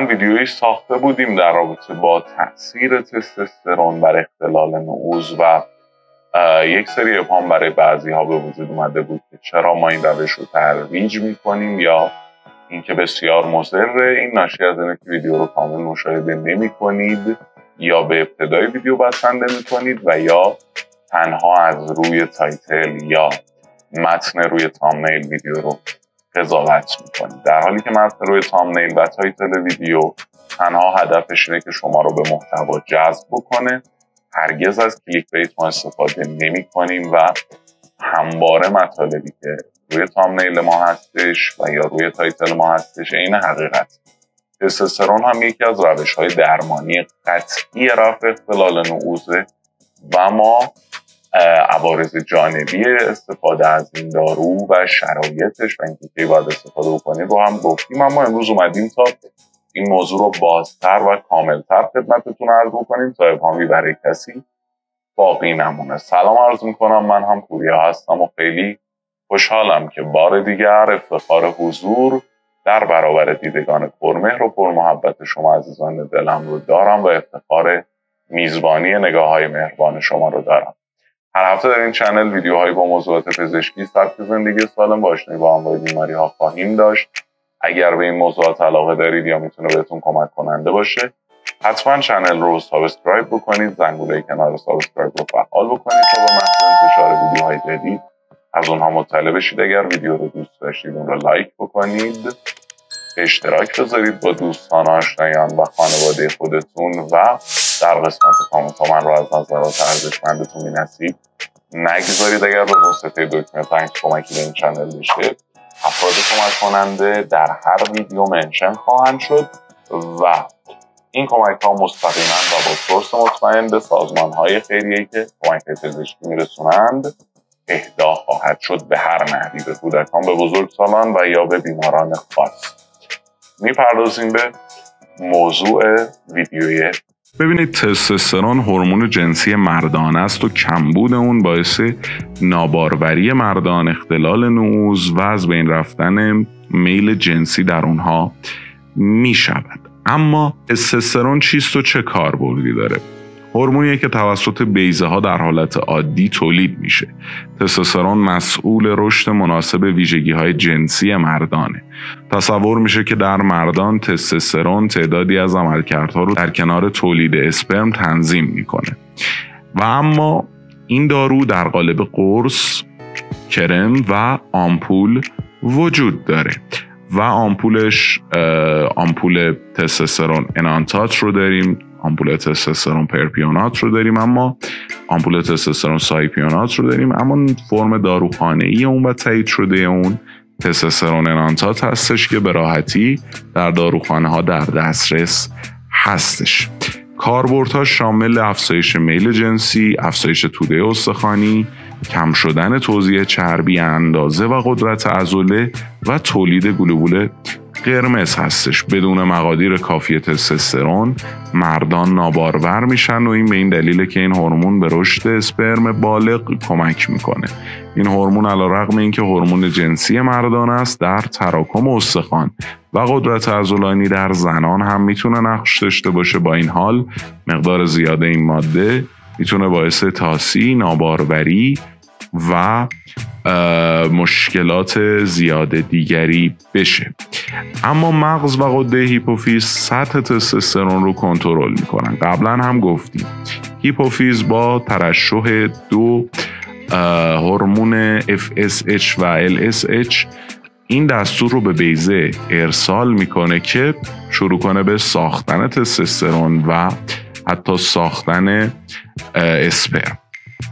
ویدیویی ساخته بودیم در رابطه با تاثیر تستوسترون بر اختلال نعوظ و یک سری ابهام برای بعضی ها به وجود اومده بود که چرا ما این روش رو ترویج می‌کنیم یا اینکه بسیار مضره این ناشی از اینه که ویدیو رو کامل مشاهده نمی کنید یا به ابتدای ویدیو بسنده می کنید و یا تنها از روی title یا متن روی thumbnail ویدیو رو قضاوت می‌کنید در حالی که متن روی thumbnail و title ویدیو تنها هدفش اینه که شما رو به محتوا جذب بکنه. هرگز از clickbait ما استفاده نمی کنیم و همواره مطالبی که روی thumbnail ما هستش و یا روی title ما هستش این حقیقت. تستوسترون هم یکی از روش های درمانی قطعی رفع اختلال نعوظه و ما عوارض جانبی استفاده از این دارو و شرایطش و اینکه کی باید استفاده بکنیم رو هم گفتیم. اما امروز اومدیم تا این موضوع رو بازتر و کاملتر خدمتتون عرض بکنیم تا ابهامی برای کسی باقی نمونه. سلام عرض می‌کنم. من هم پوریا هستم و خیلی خوشحالم که بار دیگر افتخار حضور در برابر دیدگان پرمهر و پرمحبت شما عزیزان دلم رو دارم و افتخار میزبانی نگاه های مهربان شما رو دارم. هر هفته در این channel ویدیوهایی با موضوعات پزشکی سبک زندگی سالم با آشنایی با انواع بیماری ها خواهیم داشت. اگر به این موضوعات علاقه دارید یا می‌تونه بهتون کمک کننده باشه حتما channel رو subscribe بکنید زنگوله کنار subscribe رو فعال بکنید تا به محض انتشار ویدیوهای جدید. از اونها مطلع بشید. اگر ویدیو رو دوست داشتید اون رو لایک بکنید. اشتراک بذارید با دوستان آشنایان و خانواده خودتون و در قسمت کامنت ها من رو از نظرات ارزشمندتون نصیب نگذارید اگر به واسطه دکمه تنگ کمکی به این چنل بشه افراد کمک کننده در هر ویدیو منشن خواهند شد و این کمک ها مستقیما و با سورس مطمئن به سازمان های خیریه که کمک پزشکی میرسونند اهدا خواهد شد به هر نحوی به کودکان به بزرگسالان و یا به بیماران خاص. می‌پردازیم به موضوع ویدیوی ببینید تستوسترون هورمون جنسی مردان است و کمبود اون باعث ناباروری مردان اختلال نوز و از بین رفتن میل جنسی در اونها می شود اما تستوسترون چیست و چه کاربردی داره؟ هورمونیه که توسط بیزه ها در حالت عادی تولید میشه. تستوسترون مسئول رشد مناسب ویژگی های جنسی مردانه. تصور میشه که در مردان تستوسترون تعدادی از عملکردها رو در کنار تولید اسپرم تنظیم می‌کنه. و اما این دارو در قالب قرص، کرم و آمپول وجود داره و آمپولش آمپول تستوسترون انانتات رو داریم آمپول تستوسترون پرپیونات رو داریم اما آمپول تستوسترون سایپیونات رو داریم. اما فرم داروخانه ای اون و تایید شده اون تستوسترون انانتات هستش که به راحتی در داروخانه ها در دسترس هستش. کاربردها شامل افزایش میل جنسی، افزایش توده استخوانی، کم شدن توزیع چربی اندازه و قدرت عضله و تولید گلوبول قرمز هستش. بدون مقادیر کافی تستوسترون مردان نابارور میشن و این به این دلیله که این هورمون به رشد اسپرم بالغ کمک می‌کنه. این هورمون علیرغم اینکه هورمون جنسی مردان است در تراکم استخوان و قدرت عضلانی در زنان هم می‌تونه نقش داشته باشه. با این حال مقدار زیاده این ماده می‌تونه باعث تاسی ناباروری و مشکلات زیاده دیگری بشه. اما مغز و قده هیپوفیز سطح تستوسترون رو کنترل می‌کنن. قبلا هم گفتیم. هیپوفیز با ترشح دو هورمون FSH و LSH این دستور رو به بیزه ارسال می‌کنه که شروع کنه به ساختن تستوسترون و حتی ساختن اسپرم.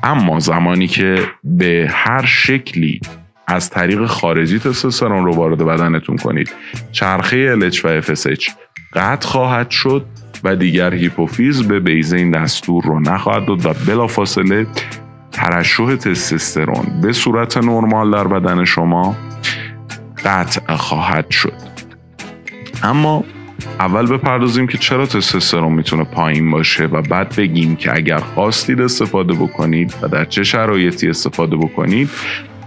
اما زمانی که به هر شکلی از طریق خارجی تستوسترون رو وارد بدنتون کنید چرخه LH و FSH قطع خواهد شد و دیگر هیپوفیز به بیزه این دستور رو نخواهد داد و بلافاصله ترشح تستوسترون به صورت نرمال در بدن شما قطع خواهد شد. اما اول بپردازیم که چرا تستوسترون می‌تونه پایین باشه و بعد بگیم که اگر خواستید استفاده بکنید و در چه شرایطی استفاده بکنید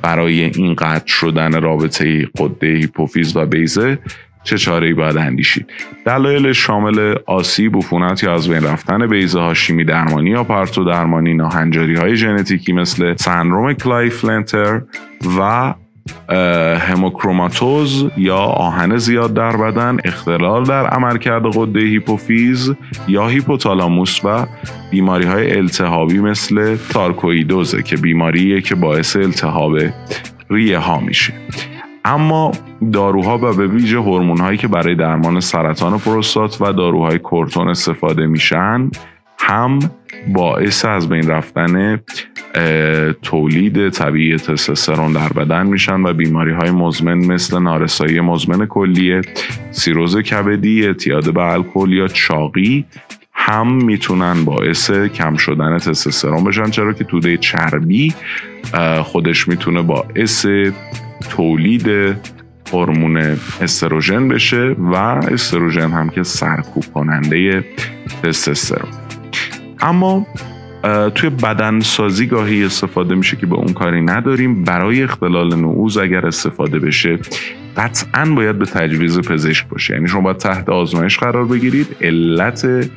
برای این قطع شدن رابطه قده هیپوفیز و بیزه چه چاره ای باید اندیشید؟ دلایل شامل آسیب عفونت یا از بین رفتن بیضه ها شیمی درمانی یا پرتو درمانی ناهنجاری های ژنتیکی مثل سندروم کلاینفلتر و هموکروماتوز یا آهن زیاد در بدن اختلال در عملکرد غده هیپوفیز یا هیپوتالاموس و بیماری های التهابی مثل سارکوئیدوزه که بیماریه که باعث التهاب ریه ها میشه. اما داروها و به ویژه هورمون هایی که برای درمان سرطان پروستات و داروهای کورتون استفاده میشن هم باعث از بین رفتن تولید طبیعی تستوسترون در بدن میشن و بیماری های مزمن مثل نارسایی مزمن کلیه سیروز کبدی اعتیاد به الکل یا چاقی هم می‌تونن باعث کم شدن تستوسترون بشن چرا که توده چربی خودش می‌تونه باعث تولید هورمون استروژن بشه و استروژن هم که سرکوب کننده تستوسترون. اما توی بدنسازی گاهی استفاده میشه که به اون کاری نداریم. برای اختلال نعوز اگر استفاده بشه قطعا باید به تجویز پزشک باشه. یعنی شما باید تحت آزمایش قرار بگیرید. علت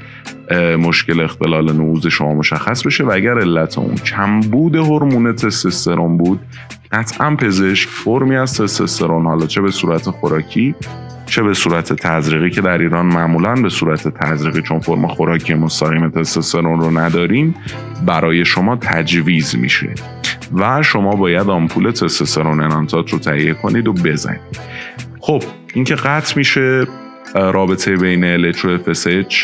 مشکل اختلال نعوز شما مشخص بشه و اگر علت اون کمبود هورمون تستوسترون بود قطعا پزشک فرمی از تستوسترون حالا چه به صورت خوراکی چه به صورت تزریقی که در ایران معمولا به صورت تزریقی چون فرم خوراکی مستقیم تستوسترون رو نداریم برای شما تجویز میشه و شما باید آمپول تستوسترون انانتات رو تهیه کنید و بزنید. خب اینکه قطع میشه رابطه بین LHOFSH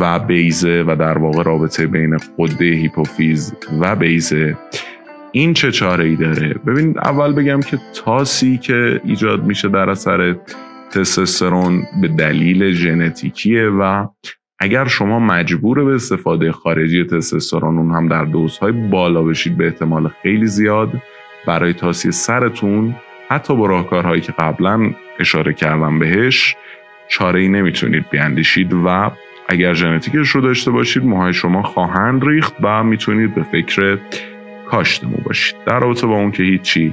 و بیزه و در واقع رابطه بین قده هیپوفیز و بیزه این چه چاره ای داره؟ ببینید اول بگم که تاسی که ایجاد میشه در اثر تستوسترون به دلیل ژنتیکیه و اگر شما مجبور به استفاده خارجی تستوسترون اون هم در دوزهای بالا بشید به احتمال خیلی زیاد برای تاسی سرتون حتی با راهکارهایی که قبلا اشاره کردم بهش چاره ای نمی‌تونید بیاندیشید و اگر ژنتیکش رو داشته باشید موهای شما خواهند ریخت و می‌تونید به فکر کاشت مو باشید. در رابطه با اون که هیچی.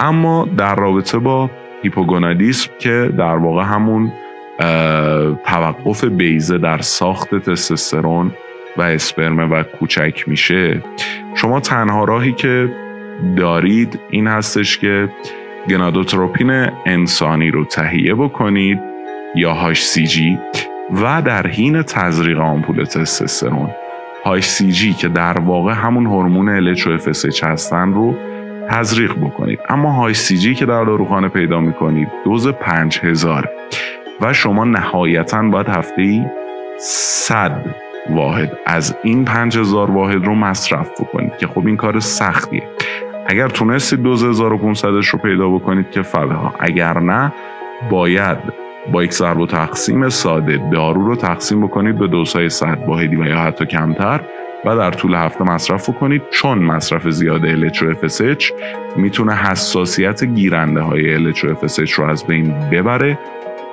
اما در رابطه با هیپوگونادیسم که در واقع همون توقف بیزه در ساخت تستوسترون و اسپرمه و کوچک میشه. شما تنها راهی که دارید این هستش که گنادوتروپین انسانی رو تهیه بکنید یا هاش سی جی و در حین تزریق آمپول تستوسترون. هاش سی جی که در واقع همون هورمون LHOFSH هستن رو تزریق بکنید. اما های سی جی که در داروخانه پیدا می‌کنید دوز پنج هزار و شما نهایتا باید هفته ای صد واحد از این پنج هزار واحد رو مصرف بکنید که خب این کار سختیه. اگر تونستید دوز 1500 رو پیدا بکنید که ها اگر نه باید با یک ضرب و تقسیم ساده دارو رو تقسیم بکنید به دوزهای صد واحدی و یا حتی کمتر. و در طول هفته مصرف کنید. چون مصرف زیاد LHOFSH می‌تونه حساسیت گیرنده های LHOFSH رو از بین ببره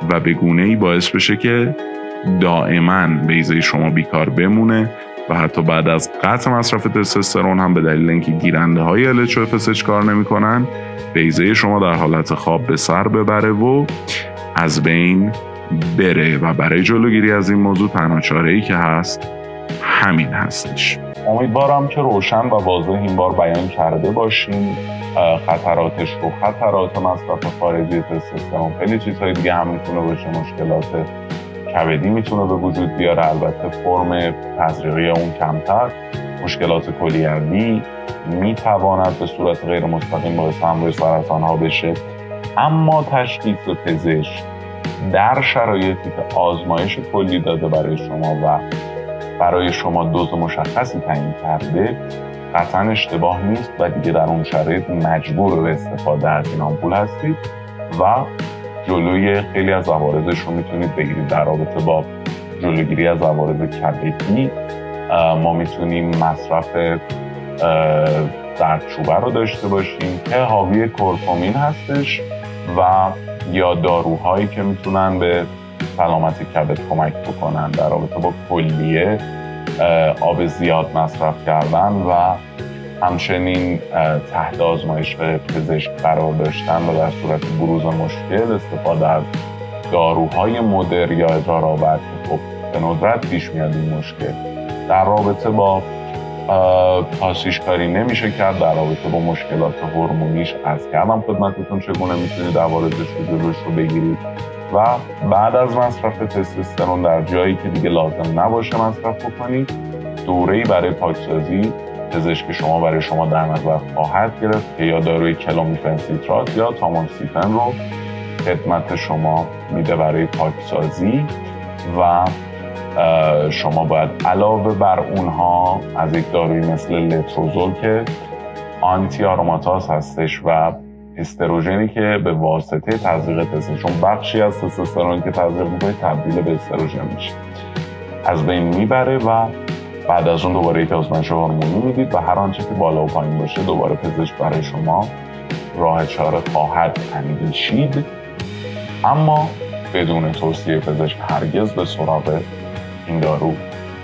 و به گونه ای باعث بشه که دائما بیزه شما بیکار بمونه و حتی بعد از قطع مصرف تستوسترون هم به دلیل اینکه گیرنده های LHOFSH کار نمی‌کنن بیزه شما در حالت خواب به سر ببره و از بین بره. و برای جلوگیری از این موضوع تنها چاره ای که هست همین هستش. امیدوارم که روشن و واضح این بار بیان کرده باشیم. خطراتش رو خطرات مصرف خارجی تستوسترون خیلی چیزهای دیگه هم می‌تونه باشه مشکلات کبدی می‌تونه به وجود بیاره. البته فرم تزریقی اون کمتر. مشکلات کلیوی می‌تواند به صورت غیر مستقیم باعث امراض سرطان ها بشه. اما تشخیص پزشک در شرایطی که آزمایش کلی داده برای شما و برای شما دوز مشخصی تعیین کرده قطعا اشتباه نیست و دیگه در اون شرایط مجبور به استفاده از این آمپول هستید و جلوی خیلی از عوارضش رو می‌تونید بگیرید. در رابطه با جلوگیری از عوارض کبدی ما می‌تونیم مصرف زردچوبه رو داشته باشیم که حاوی کورکومین هستش و یا داروهایی که می‌تونن به سلامت کبد کمک بکنن در رابطه با کلیه آب زیاد مصرف کردن و همچنین تحت آزمایش پزشک قرار داشتن و در صورت بروز مشکل استفاده از داروهای مدر یا ادرار خب به ندرت پیش میاد این مشکل. در رابطه با پاسیش کاری نمیشه کرد در رابطه با مشکلات هورمونیش از کردم. خدمتتون چگونه می‌تونید در واردش رو رو بگیرید؟ و بعد از مصرف تستوسترون در جایی که دیگه لازم نباشه مصرف بکنید دوره برای پاکسازی پزشک شما برای شما در نظر خواهد گرفت که یا داروی کلومیفن سیترات یا تاموکسیفن رو خدمت شما میده برای پاکسازی و شما باید علاوه بر اونها از یک داروی مثل لتروزول که آنتی آروماتاز هستش و استروژنی که به واسطه تزریق تستوسترون چون بخشی از تستوسترون که تزریق می‌کنه تبدیل به استروژن میشه. از بین می‌بره و بعد از اون دوباره یک آزمایش هورمونی می‌دید و هر آنچه که بالا و پایین باشه دوباره پزشک برای شما راه چاره خواهد اندیشید. اما بدون توصیه پزشک هرگز به سراغ این دارو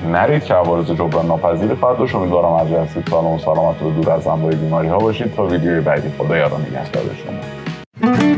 نرید که عوارض جبران ناپذیر خواهد داشت امیدوارم از هستید سالم و سلامت و دور از انواع بیماری ها باشید. تا ویدیوی بعدی خدا یارو نگهدار شما